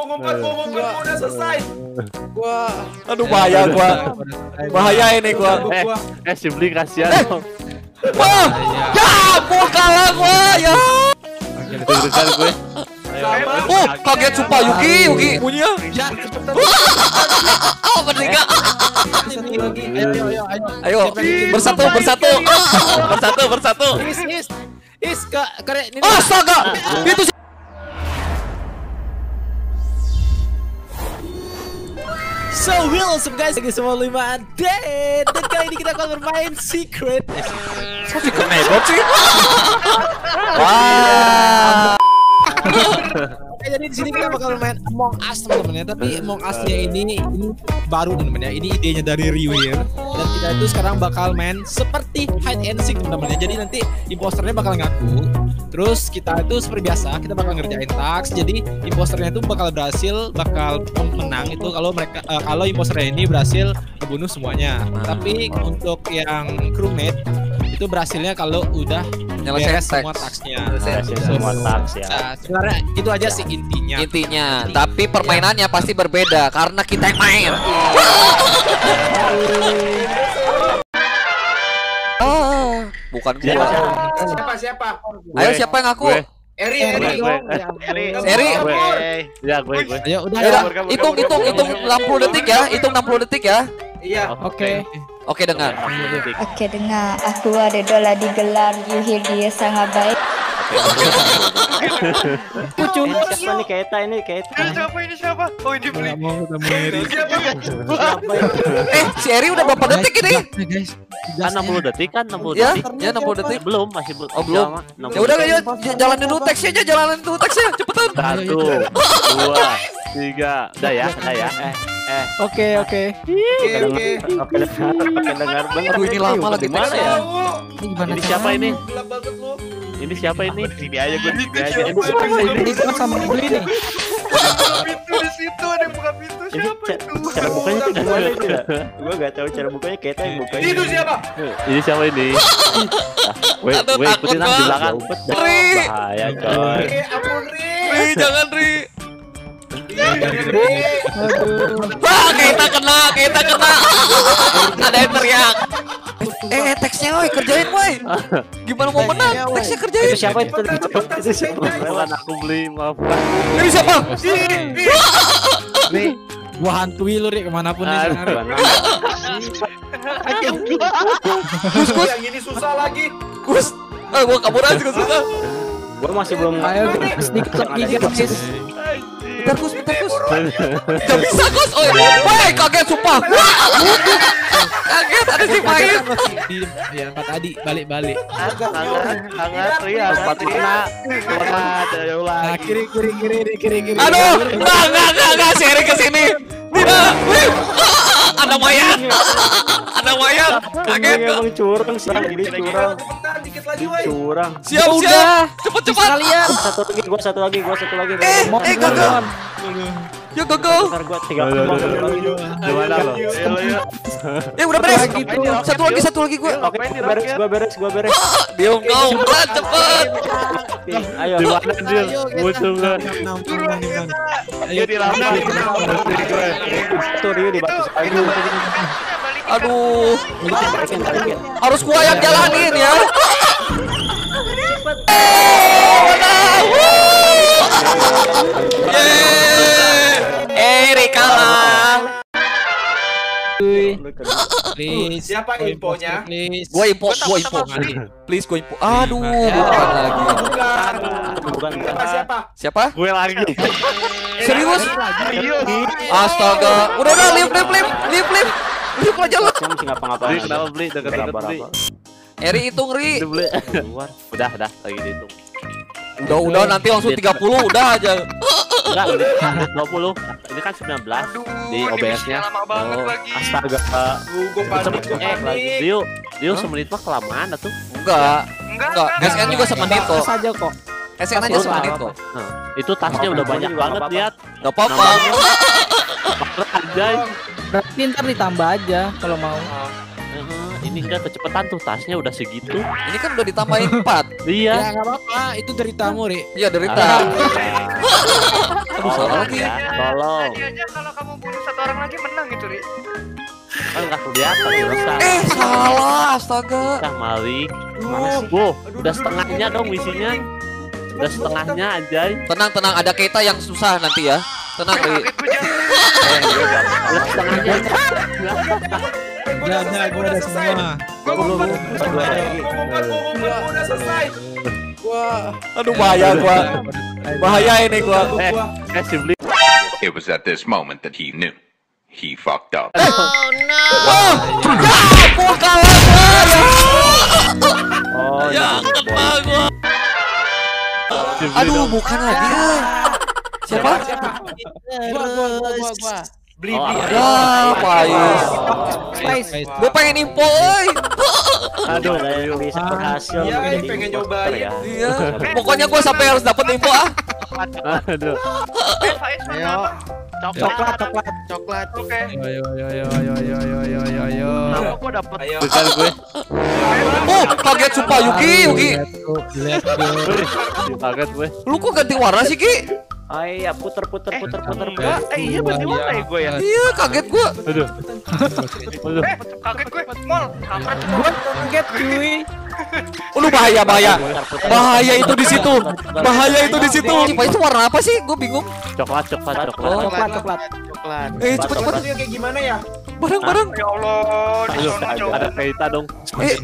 Pengumpat pengumpat udah selesai. Gua Aduh bahaya gua. Bahaya ini gua. Eh, eh si Bli kasihan dong. Wah, ya gua kalah gua ya. Gue. Oh, kaget sumpah Yuki, Yuki bunyinya. Oh, bertiga. Ayo ayo ayo bersatu, bersatu. Bersatu, bersatu. Is is is kare ini. Astaga, itu si- So, what's up guys? Lagi semua lima Dan dan kali ini kita akan bermain Secret. Eh, Kok Victor Medot sih? Wah. Jadi di sini kita bakal main Among Us teman-teman ya. Tapi Among Us-nya ini ini baru teman-teman ya. Ini idenya dari Rewir. Dan kita itu sekarang bakal main seperti hide and seek teman-teman ya. Jadi nanti imposternya bakal ngaku. Terus kita itu seperti biasa kita bakal ngerjain task. Jadi imposternya itu bakal berhasil, bakal menang itu kalau mereka eh, kalau imposternya ini berhasil membunuh semuanya. Tapi untuk yang crewmate itu berhasilnya kalau udah Nyelesain semua tasknya. Jelasin semua tax ya. Nah, sebenarnya itu aja sih intinya. Intinya, tapi permainannya pasti berbeda karena kita yang main. Oh, bukan gua. Siapa siapa? Ayo siapa yang? Gue. Eri Eri. Eri. Ya, gue, gue. Ayo udah ya. hitung, hitung, hitung 60 detik ya, hitung 60 detik ya. Iya. Oke. Oke dengar. Oke dengar, aku ada dola digelar, Yuhir dia sangat baik. Pucung. Ini siapa nih Keta ini Keta Siapa ini siapa? Oh ini beli. Mau. Siapa? ini Eh, si Eri udah berapa detik ini? guys. Kan 60 detik kan 60 Ya, detik. ya 60 detik. Belum, masih belum. Oh, belum. Lama, 60 Ya udah jalanin dulu teksnya aja, jalanin dulu teksnya, cepetan. Satu, dua, tiga. Udah ya, udah ya. Eh, eh. Oke oke. Oke oke. oke dengar dengar Aduh, ini lama lagi Gimana teksnya. ya? Ini gimana Ini siapa ini? Gelap banget lu. Ini siapa ini? Sini aja gue di aja. Ini sama beli nih. pintu di situ ada buka pintu ini siapa itu? cara bukanya tuh gimana itu ya gue gak tahu cara bukanya Keta yang bukanya Itu siapa? Ini siapa ini? Gue gue ikutin di belakang. Ri. Bahaya coy. Ri, jangan Ri. Wah, kita kena, kita kena. Ada yang teriak. Eh, teksnya woi, kerjain woi. Gimana mau menang? Teksnya kerjain. itu siapa itu itu siapa aku beli, maafkan. Ini siapa? Nih. Gua hantui lu Rik ke mana pun nih. Gus Gus yang ini susah lagi. Gus. Ah, gua kabur aja Gus. Bentar, gue masih belum Ayo sedikit lagi guys. Gus, bentar Gus. Gak bisa Gus. Oh, woi, kaget sumpah. Kaget ada si main. Di ya empat tadi balik-balik. Hangat, hangat, Ri, hangat, Ri. Semangat, ayo ulang. Nah, kiri kiri kiri kiri kiri. Aduh, enggak, enggak, enggak, enggak, Seri ke sini. Tidak, Wih. ada mayat. Ada mayat. Kaget. Emang curang sih curang dikit lagi woi. curang Siap, siap. Cepet, cepat. Kalian. satu lagi gue satu lagi gue satu lagi Eh, eh, gagal. Ya gagal. ntar gue tiga Gimana lo? Ayo, ayo. Eh, udah beres. Satu lagi, satu lagi gue. oke gue beres gue beres gue beres Diam kau, cepat, cepat. ayo Di mana dia? Muncul nggak? Ayo di lama. tuh Rio di batu Aduh, harus gua yang jalanin ya. Eh. Wuh. Yeay. Eri kalah. Please. Siapa infonya? Please. Gua info, gua info. Please gua info. Aduh, bukan lagi. Bukan. bukan Siapa siapa? Siapa? Gue lagi. Serius? Astaga. Udah udah, live live live live live. Live aja lah. kenapa beli? Deket-deket beli. Eri hitung Ri. Udah beli. Udah, udah, lagi dihitung. Udah udah nanti langsung 30 udah aja. Enggak, ini 20. Ini kan 19 di OBS-nya. Oh, astaga. Gua panik gua panik. Dio, Dio semenit mah kelamaan atuh. Enggak. Enggak, SN juga semenit kok. saja kok. SN aja semenit kok. Nah, itu tasnya udah banyak banget lihat. Enggak apa-apa. Anjay. Berarti ntar ditambah aja kalau mau. Ini kan kecepatan tuh tasnya udah segitu. Ini kan udah ditambahin 4 Iya. Ya nggak apa-apa, itu deritamu, Ri. Iya derita Aduh salah lagi ya, tolong. Tadi aja kalau kamu bunuh satu orang lagi menang gitu, Ri. Kan nggak kelihatan dosa. Eh salah astaga Nah, Malik. Mana sih? Wow, udah setengahnya dong misinya. Udah setengahnya anjay. Tenang tenang ada Keita yang susah nanti ya Tenang Ri Kaget gue. Udah. Jangan, gue udah semua. Gue ngumpet. Gue ngumpet, gue ngumpet, udah selesai. Aduh bahaya gua Bahaya ini gua Eh, eh. It was at this moment that he knew. He fucked up. Wah Ya ampun kalah gua Oh, Ya kena gua si Bli Aduh bukan lagi. Siapa? Gua, gua, gua, gua, gua. Beli Oh, beli. Ya Pais Guys, Gua pengen info euy Aduh, nggak bisa berhasil. Iya, jadi pengen nyobain. ya. Iya Pokoknya gua sampai harus dapet info ah Aduh. Eh, apa? coklat, coklat, coklat. Oke. Ayo, ayo, ayo, ayo, ayo, ayo, ayo, ayo, ayo. Kenapa gua dapet Ayo. Bukan gue. Oh kaget sumpah Yuki Yuki Kaget gue. Lu kok ganti warna sih Ki? Ah iya, puter puter puter puter. Enggak, eh iya berarti warna ya gue ya. Iya kaget gua Aduh. Aduh. Eh, kaget gue. Mol, kampret. Kaget cuy. Lu bahaya bahaya Bahaya itu di situ Bahaya itu di situ Cipa itu warna apa sih? Gua bingung Coklat, coklat, Oh. coklat. Coklat, coklat, coklat. Eh cepet cepet Coklatnya kayak gimana ya? Bareng bareng Ya Allah, di ada Keita dong. Eh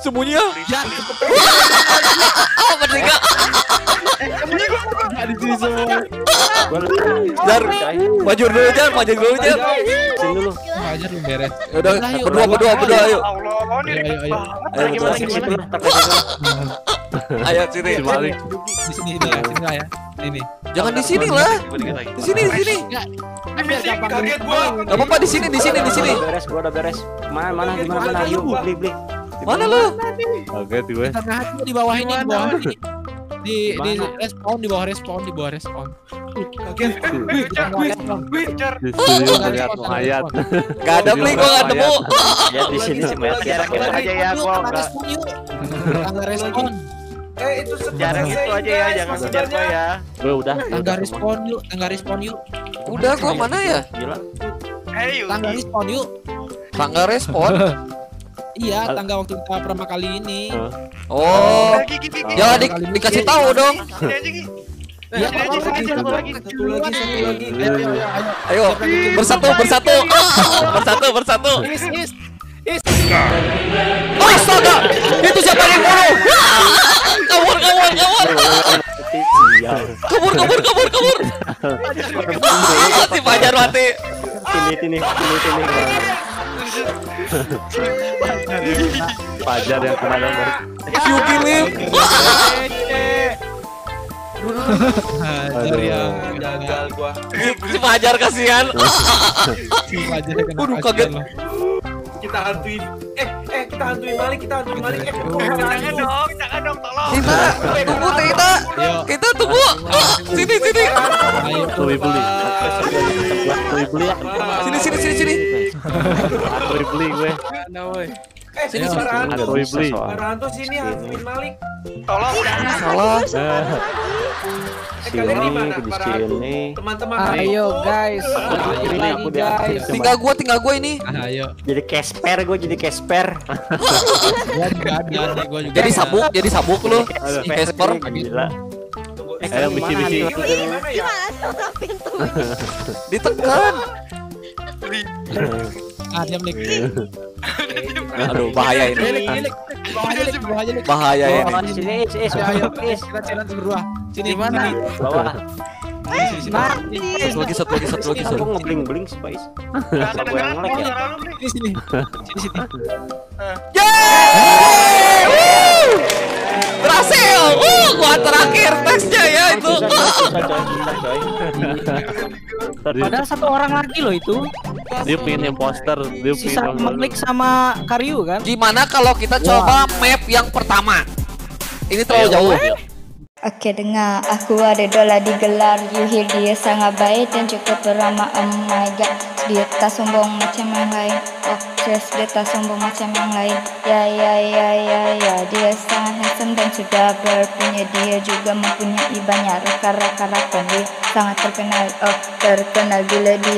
Semuanya Ya, Ah merdeka di sini semua. Jar Maju dulu Jar Maju dulu Jar Sini dulu. Aja lu beres. Udah berdua berdua berdua ayo ini Ayo, ayo, ayo. Gimana Ayo sini Si Malik. Di sini ini ya, sini lah ya. Ini. Jangan di sini lah Di sini di sini Ini biar gampang. Kaget gua. Gak apa-apa di sini di sini di sini beres, gua udah beres. Mana mana gimana mana? Yuk, beli beli. Mana lu? Kaget gue. Tengah hati di bawah ini, di bawah ini di di respon di bawah respond di bawah respond kaget ada beli gua nggak nemu. ya di sini aja ya gua respon Eh itu sejarah itu aja ya, jangan ya. Gue udah. Tangga respon yuk, tangga respon yuk. Udah mana ya? Gila. Hey, tangga respon yuk. Tangga respon. Iya, tangga waktu kita pertama kali ini. Oh. Gigi. Jangan di, dikasih tahu dong. Satu lagi. Satu lagi, satu lagi. Ayo, bersatu bersatu. Bersatu bersatu. Is, is. Astaga! Itu siapa yang bunuh? Kabur kabur kabur. Kabur kabur kabur kabur. Ah, Si Fajar mati Sini sini sini sini. Fajar yang kena nomor. Yuki Lim Hajar yang Gagal gua. Si Fajar kasihan Hajar yang kena hajar kaget. Kita hantuin. Eh, eh kita hantuin Malik, kita hantuin Malik. Eh, Jangan dong, jangan dong, tolong. Kita tunggu kita Ayo, Kita tunggu Sini sini ayo. Beli Beli beli, Sini sini iya, sini sini. Beli beli gue. Eh, sini Farhan. Tribeli. Farhan tuh sini Hazmin Malik. Tolong udah salah. Sini di sini. Teman-teman ayo guys. ini Ayo guys. Tinggal gue tinggal gue ini. Ayo. Jadi Casper gue jadi Casper. Jadi sabuk jadi sabuk lu. Casper. Gila. Ayo bici bici. Gimana ya? tuh pintunya? Ditekan. Ah diam nih. Aduh bahaya ini. Bahaya ini. Sini sini. Kita jalan berdua. Sini mana? Bawah. Mati. Satu lagi satu lagi satu lagi. Aku ngebling bling spice. Aku yang ngelek ya. Sini sini. Sini sini. Yeay! Susah, coy, susah, coy. Padahal satu orang lagi loh itu. Dia pengen imposter. Dia Sisa sama Karyu kan. Gimana kalau kita coba map yang pertama? Ini terlalu jauh. Oke dengar, aku ada dola digelar. You hear dia sangat baik dan cukup ramah Oh my god, dia tak sombong macam yang lain. Oh yes, dia tak sombong macam yang lain. Ya ya ya ya ya. Dia sangat handsome dan sudah berpunya. Dia juga mempunyai banyak rekan-rekan. Dia sangat terkenal, oh terkenal bila dia